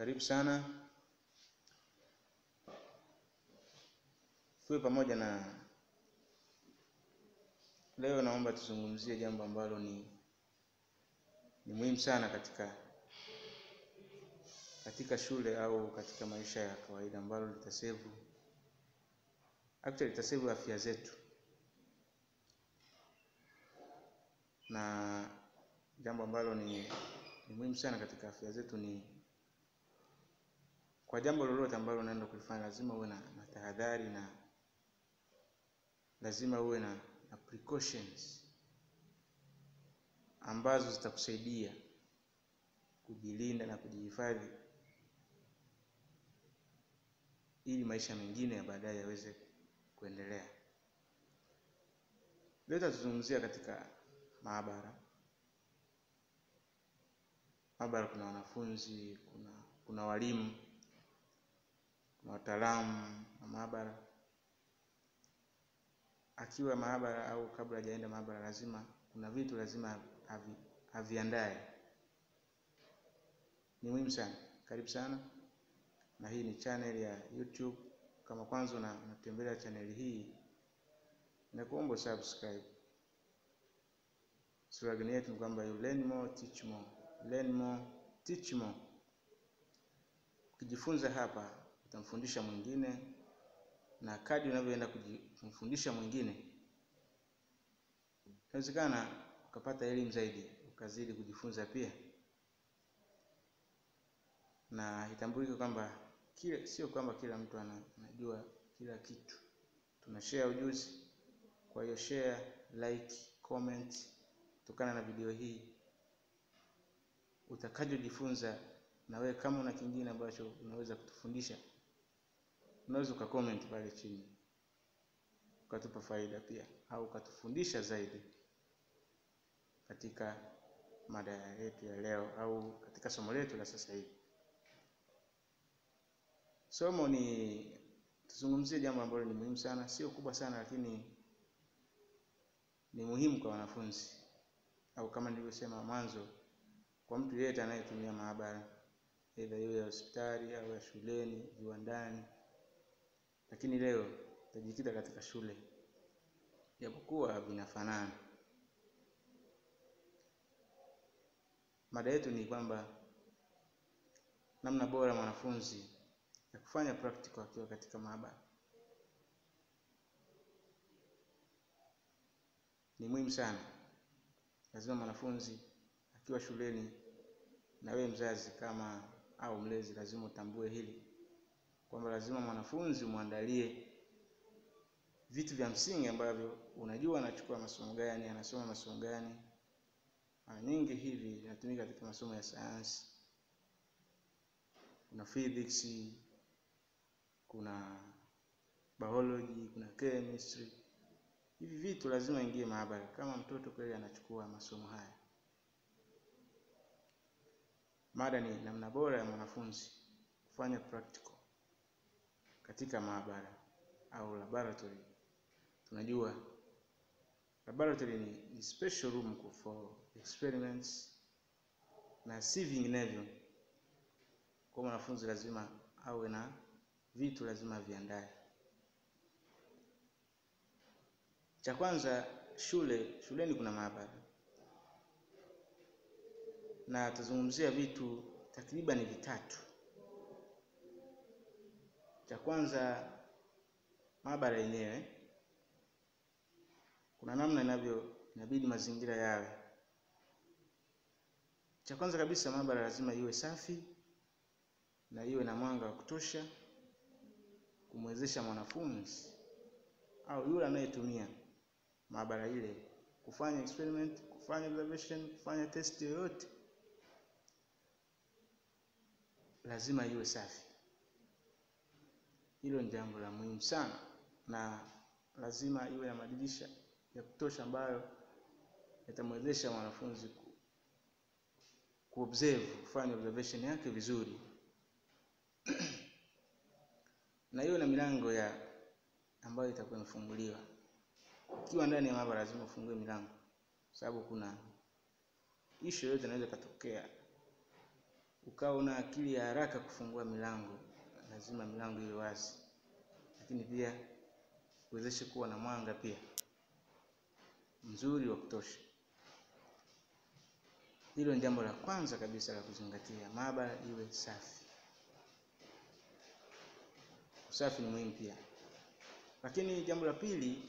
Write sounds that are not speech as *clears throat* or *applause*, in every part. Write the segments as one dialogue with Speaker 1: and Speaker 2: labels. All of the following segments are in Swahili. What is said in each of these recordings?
Speaker 1: Karibu sana, tuwe pamoja na leo. Naomba tuzungumzie jambo ambalo ni ni muhimu sana katika katika shule au katika maisha ya kawaida, ambalo litasevu actually litasevu afya zetu, na jambo ambalo ni, ni muhimu sana katika afya zetu ni kwa jambo lolote ambalo unaenda kulifanya lazima uwe na, na tahadhari na lazima uwe na, na precautions ambazo zitakusaidia kujilinda na kujihifadhi ili maisha mengine ya baadaye yaweze kuendelea. Leo tutazungumzia katika maabara. Maabara kuna wanafunzi, kuna kuna walimu, kuna wataalamu wa maabara. Akiwa maabara au kabla hajaenda maabara, lazima kuna vitu lazima avi, aviandae. Ni muhimu sana. Karibu sana, na hii ni channel ya YouTube. Kama kwanza unatembelea channel hii, nakuomba subscribe. Slogan yetu ni kwamba you learn more teach more, learn more teach more. Ukijifunza hapa utamfundisha mwingine, na kadi unavyoenda kumfundisha mwingine, inawezekana ukapata elimu zaidi, ukazidi kujifunza pia, na itambulike kwamba kile sio kwamba kila mtu anajua kila kitu. Tuna share ujuzi. Kwa hiyo share, like, comment kutokana na video hii utakajojifunza na wewe kama una kingine ambacho unaweza kutufundisha, unaweza ukacomment pale chini ukatupa faida pia, au ukatufundisha zaidi katika mada yetu ya leo au katika somo letu la sasa hivi. Somo ni tuzungumzie jambo ambalo ni muhimu sana, sio kubwa sana, lakini ni muhimu kwa wanafunzi au kama nilivyosema mwanzo, kwa mtu yeyote anayetumia maabara, aidha iwe ya hospitali au ya shuleni, viwandani. Lakini leo tutajikita katika shule, japokuwa vinafanana. Mada yetu ni kwamba namna bora mwanafunzi ya kufanya practical akiwa katika maabara. Ni muhimu sana, lazima mwanafunzi akiwa shuleni, na wewe mzazi kama au mlezi, lazima utambue hili kwamba lazima mwanafunzi umwandalie vitu vya msingi ambavyo unajua anachukua masomo gani, anasoma masomo gani. Mara nyingi hivi inatumika katika masomo ya sayansi, kuna physics, kuna biology, kuna chemistry. Hivi vitu lazima ingie maabara kama mtoto kweli anachukua masomo haya. Mada ni namna bora ya mwanafunzi kufanya practical katika maabara au laboratory. Tunajua laboratory ni, ni special room for experiments na si vinginevyo. Kwa mwanafunzi lazima awe na vitu lazima viandae. Cha kwanza, shule shuleni kuna maabara na tuzungumzia vitu takriban vitatu. Cha kwanza, maabara yenyewe, kuna namna inavyo inabidi mazingira yawe. Cha kwanza kabisa, maabara lazima iwe safi na iwe na mwanga wa kutosha kumwezesha mwanafunzi au yule anayetumia maabara ile kufanya experiment, kufanya observation, kufanya test yoyote, lazima iwe safi. Hilo ni jambo la muhimu sana, na lazima iwe na madirisha ya kutosha ambayo yatamwezesha mwanafunzi ku, kuobserve kufanya observation yake vizuri. *clears throat* Na hiyo na milango ya ambayo itakuwa imefunguliwa. Ukiwa ndani ya maabara lazima ufungue milango, sababu kuna ishu yoyote inaweza ikatokea. Ukawa una akili ya haraka kufungua milango, lazima milango iwe wazi, lakini pia uwezeshe kuwa na mwanga pia mzuri wa kutosha. Hilo ni jambo la kwanza kabisa la kuzingatia, maabara iwe safi. Usafi ni muhimu pia, lakini jambo la pili,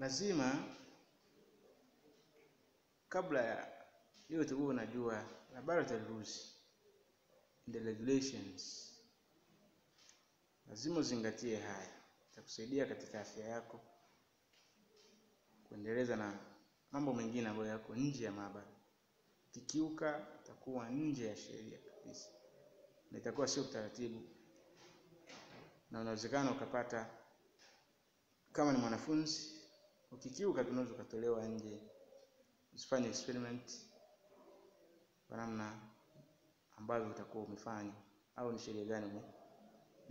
Speaker 1: lazima kabla ya yote huwe unajua laboratory rules and the regulations. Lazima uzingatie haya, itakusaidia katika afya yako kuendeleza na mambo mengine ambayo yako nje ya maabara. Ukikiuka itakuwa nje ya sheria kabisa, na itakuwa sio utaratibu, na unawezekana ukapata, kama ni mwanafunzi ukikiuka, tunaweza ukatolewa nje, usifanye experiment kwa namna ambavyo utakuwa umefanya, au ni sheria gani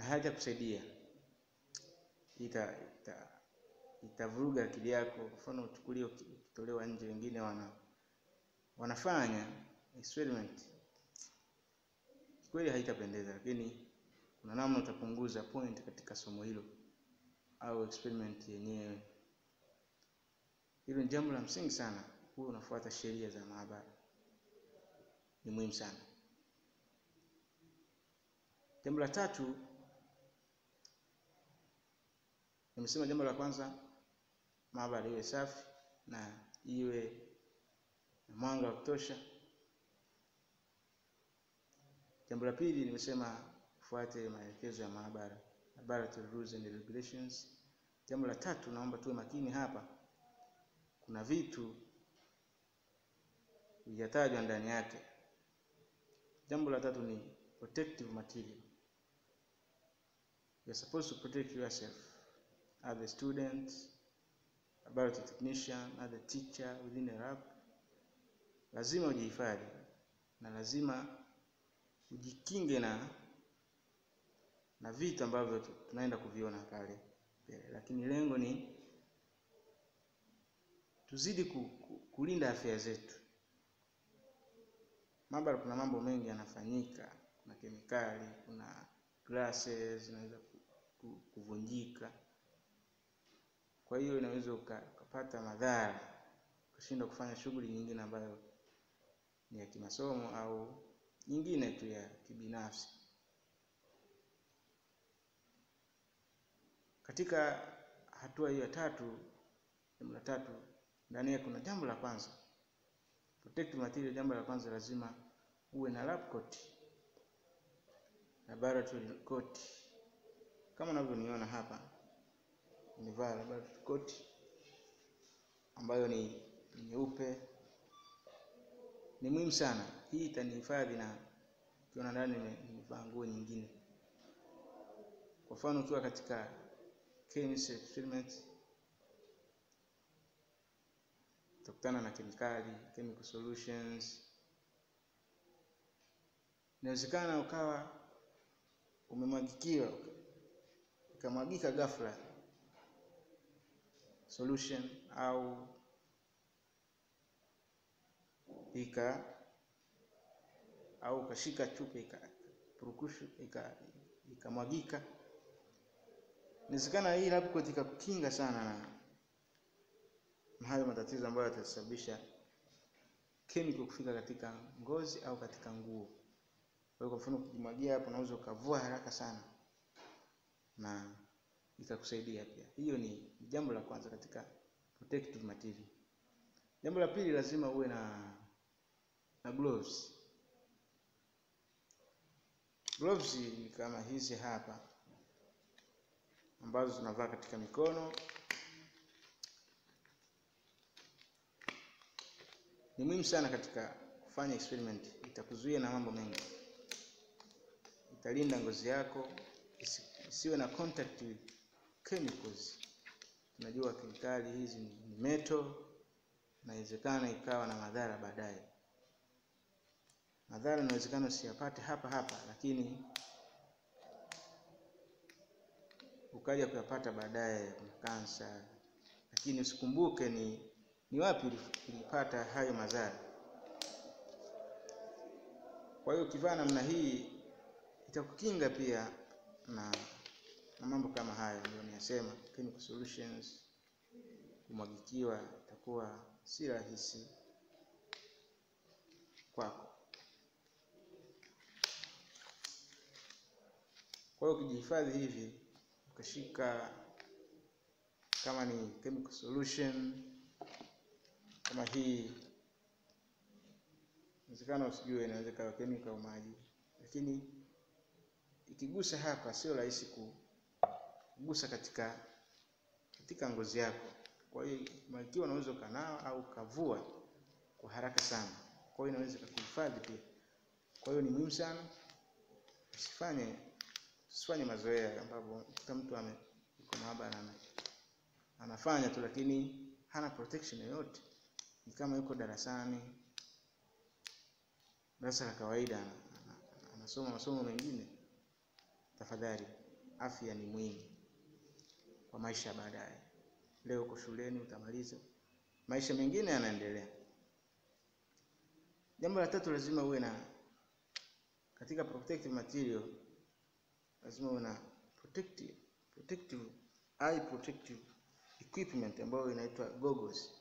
Speaker 1: na haitakusaidia, ita ita itavuruga akili yako. Mfano uchukulie ukitolewa nje, wengine wana wanafanya experiment, kweli haitapendeza, lakini kuna namna utapunguza point katika somo hilo au experiment yenyewe. Hilo ni jambo la msingi sana, huwa unafuata sheria za maabara, ni muhimu sana. Jambo la tatu, nimesema jambo la kwanza maabara iwe safi na iwe na mwanga wa kutosha. Jambo la pili nimesema fuate maelekezo ya maabara, laboratory rules and regulations. Jambo la tatu, naomba tuwe makini hapa, kuna vitu vijatajwa ndani yake. Jambo la tatu ni protective material. You are supposed to protect yourself as a student laboratory technician, a teacher within a lab. Lazima ujihifadhi na lazima ujikinge na na vitu ambavyo tunaenda kuviona pale mbele, lakini lengo ni tuzidi ku, ku, kulinda afya zetu. Maabara kuna mambo mengi yanafanyika, kuna kemikali, kuna glasses zinaweza kuvunjika kwa hiyo inaweza ukapata madhara, ukashindwa kufanya shughuli nyingine ambayo ni ya kimasomo au nyingine tu ya kibinafsi. Katika hatua hiyo ya tatu, jambo la tatu, ndani yake kuna jambo la kwanza protective material. Jambo la kwanza lazima uwe na lab coat, laboratory coat, kama unavyoniona hapa nimevaa labda koti ambayo ni nyeupe. Ni muhimu sana hii, itanihifadhi na ukiona ndani nimevaa nguo nyingine. Kwa mfano ukiwa katika experiment utakutana na kemikali, chemical solutions. Inawezekana ukawa umemwagikiwa, ukamwagika ghafla solution au ika au ukashika chupa ikapurukushu ikamwagika. Inawezekana hii lab ikakukinga sana na hayo matatizo ambayo yatasababisha chemical kufika katika ngozi au katika nguo. Kwa hiyo, kwa mfano ukijimwagia hapo, unaweza ukavua haraka sana na ikakusaidia pia. Hiyo ni jambo la kwanza katika protective material. Jambo la pili, lazima uwe na na gloves. Gloves ni kama hizi hapa ambazo tunavaa katika mikono. Ni muhimu sana katika kufanya experiment, itakuzuia na mambo mengi, italinda ngozi yako isiwe na contact chemicals. Tunajua kemikali hizi ni metal, inawezekana ikawa na madhara baadaye. Madhara inawezekana usiyapate hapa hapa, lakini ukaja kuyapata baadaye, kansa. Lakini usikumbuke ni ni wapi ulipata hayo madhara. Kwa hiyo ukivaa namna hii itakukinga pia na, na mambo kama hayo ndio niyasema, chemical solutions, kumwagikiwa itakuwa si rahisi kwako. Kwa hiyo ukijihifadhi hivi, ukashika kama ni chemical solution kama hii, inawezekana usijue, inaweza kawa chemical maji, lakini ikigusa hapa sio rahisi kugusa katika katika ngozi yako. Kwa hiyo ikiwa unaweza ukanawa au ukavua kwa haraka sana, kwa hiyo inaweza kukuhifadhi pia. Kwa hiyo ni muhimu sana usifanye usifanye mazoea ambapo kuta mtu ame yuko maabara ana anafanya tu, lakini hana protection yoyote. Ni kama yuko darasani, darasa la kawaida, anasoma masomo mengine. Tafadhali, afya ni muhimu kwa maisha ya baadaye. Leo uko shuleni, utamaliza, maisha mengine yanaendelea. Jambo la tatu, lazima uwe na katika protective material, lazima uwe na protective protective eye protective equipment ambayo inaitwa goggles.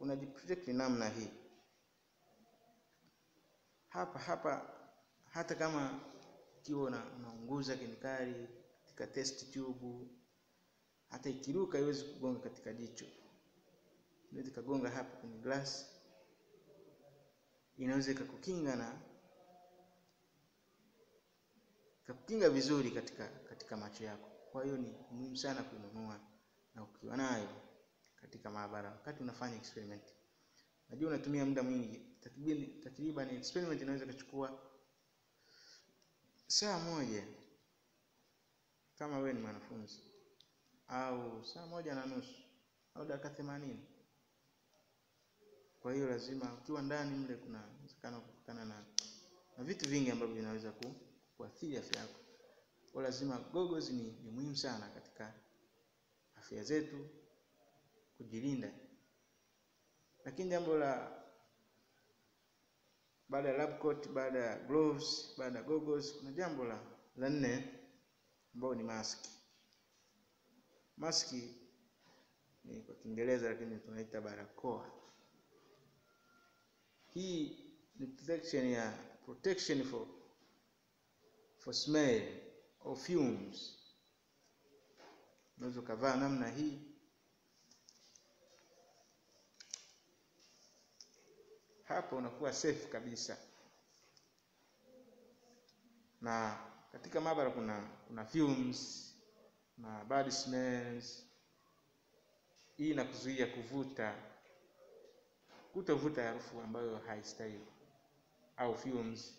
Speaker 1: Unajiprotect namna hii hapa hapa, hata kama ukiwa unaunguza kemikali katika test tube, hata ikiruka haiwezi kugonga katika jicho, inaweza ikagonga hapa kwenye glass, inaweza ikakukinga na ikakukinga vizuri katika katika macho yako. Kwa hiyo ni muhimu sana kuinunua na ukiwa nayo katika maabara. Wakati unafanya experiment. Najua unatumia muda mwingi, takriban experiment inaweza kuchukua saa moja kama wewe ni mwanafunzi au saa moja na nusu au dakika themanini. Kwa hiyo lazima ukiwa ndani mle, kuna uwezekano kukutana na, na vitu vingi ambavyo vinaweza ku, kuathiri afya yako. Kwa lazima goggles ni, ni muhimu sana katika afya zetu kujilinda. Lakini jambo la baada ya lab coat, baada ya gloves, baada ya goggles, kuna jambo la la nne ambayo ni maski. Maski ni kwa Kiingereza lakini tunaita barakoa. Hii ni protection ya protection for for smell or fumes. Unaweza ukavaa namna hii hapo, unakuwa safe kabisa. Na katika maabara kuna kuna fumes na bad smells. Hii inakuzuia kuvuta kutovuta harufu ambayo haistahili au fumes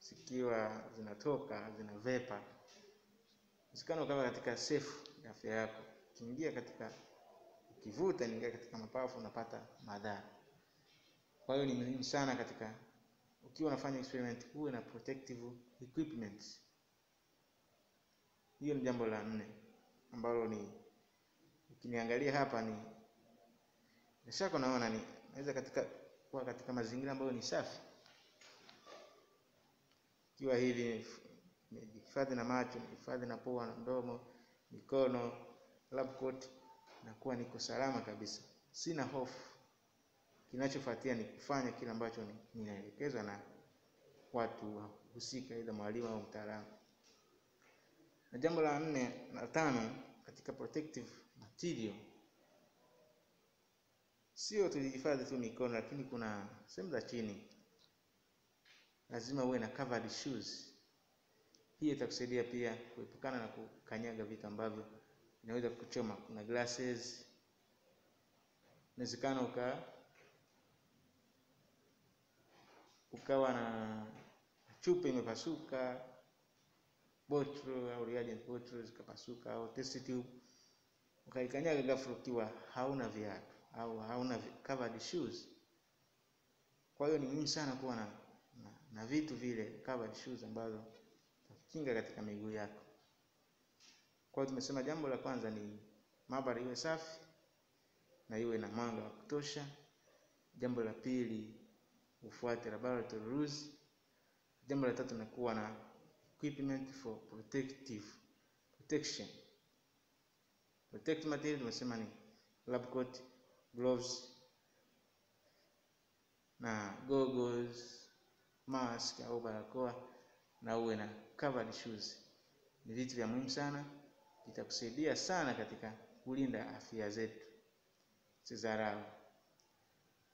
Speaker 1: zikiwa zinatoka zina vapor, usikana ukawa katika sefu ya afya yako. Ukiingia katika ukivuta, niingia katika mapafu, unapata madhara. Kwa hiyo ni muhimu sana katika ukiwa unafanya experiment uwe na protective equipment. Hiyo ni jambo la nne ambalo ni ukiniangalia hapa ni nashako, naona ni naweza katika kuwa katika mazingira ambayo ni safi ikiwa hivi nijihifadhi na macho, nijihifadhi na pua na mdomo, mikono, lab coat, nakuwa niko salama kabisa, sina hofu. Kinachofuatia ni kufanya kile ambacho ninaelekezwa na watu husika, aidha mwalimu au mtaalamu. Na jambo la nne na tano katika protective material, sio tulihifadhi tu mikono, lakini kuna sehemu za chini lazima uwe na covered shoes. Hii itakusaidia pia kuepukana na kukanyaga vitu ambavyo vinaweza kuchoma. Kuna glasses, inawezekana uka ukawa na chupa imepasuka, botro au reagent botro zikapasuka, au test tube ukaikanyaga ghafla ukiwa hauna viatu au hauna covered shoes. Kwa hiyo ni muhimu sana kuwa na na, na vitu vile covered shoes ambazo kinga katika miguu yako. Kwa hiyo tumesema jambo la kwanza ni maabara iwe safi na iwe na mwanga wa kutosha. Jambo la pili ufuate laboratory rules. Jambo la tatu ni kuwa na equipment for protective protection. Protect material tumesema ni lab coat, gloves na goggles, mask au barakoa na uwe na covered shoes. Ni vitu vya muhimu sana, vitakusaidia sana katika kulinda afya zetu. Usidharau.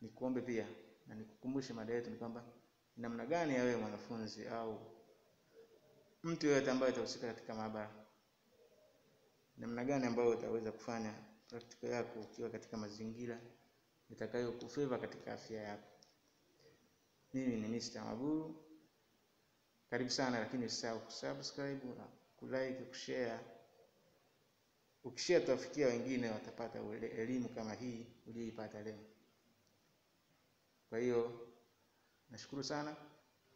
Speaker 1: Nikuombe pia na nikukumbushe mada yetu ni kwamba namna gani yawewe mwanafunzi au mtu yoyote ambaye atahusika katika maabara, namna gani ambayo utaweza kufanya practical yako ukiwa katika mazingira itakayokufeva katika afya yako. Mimi ni Mr. Maburu, karibu sana, lakini usisahau kusubscribe na kulike, kushare. Ukishare tutafikia wengine, watapata elimu kama hii uliyoipata leo. Kwa hiyo nashukuru sana.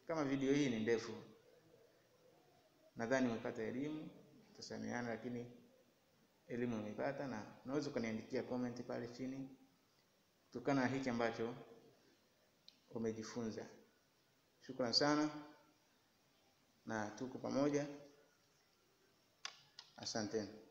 Speaker 1: Kama video hii ni ndefu, nadhani umepata elimu, tutasamiana, lakini elimu umeipata, na unaweza ukaniandikia comment pale chini kutokana na hiki ambacho umejifunza. Shukran sana na tuko pamoja. Asanteni.